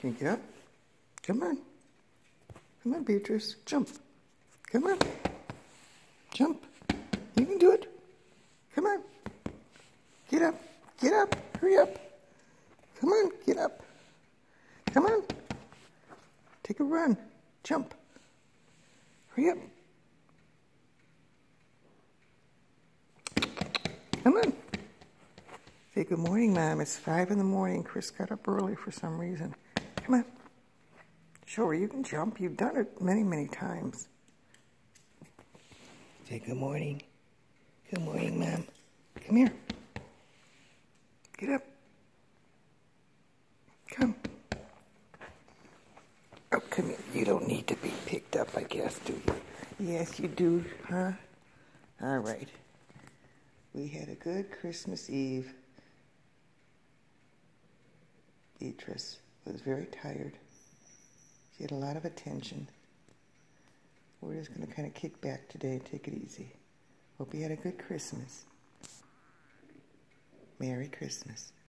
Can get up? Come on. Come on, Beatrice. Jump. Come on. Jump. You can do it. Come on. Get up. Get up. Hurry up. Come on. Get up. Come on. Take a run. Jump. Hurry up. Come on. Say good morning, Mom. It's five in the morning. Chris got up early for some reason. Come on. Sure, you can jump. You've done it many, many times. Say good morning. Good morning, Mom. Come here. Get up. Come. Oh, come here. You don't need to be picked up, I guess, do you? Yes, you do, huh? All right. We had a good Christmas Eve. Beatrice was very tired. She had a lot of attention. We're just going to kind of kick back today and take it easy. Hope you had a good Christmas. Merry Christmas.